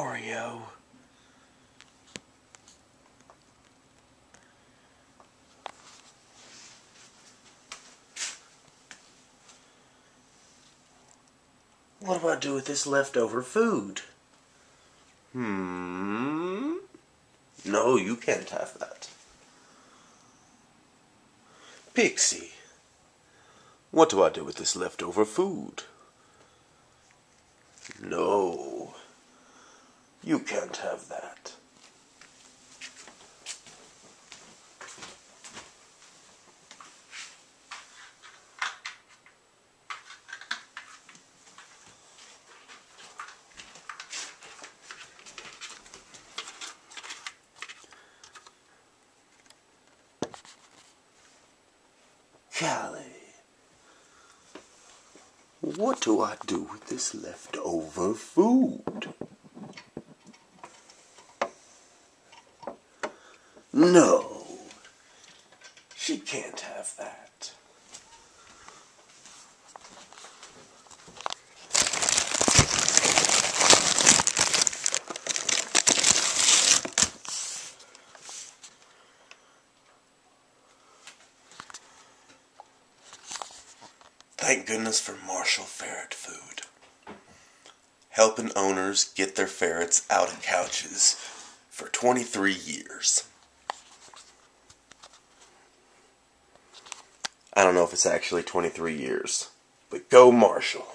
Mario. What do I do with this leftover food? Hmm? No, you can't have that. Pixie, what do I do with this leftover food? No, you can't have that. What do I do with this leftover food? No, she can't have that. Thank goodness for Marshall Ferret Food. Helping owners get their ferrets out of couches for 23 years. I don't know if it's actually 23 years, but go Marshall.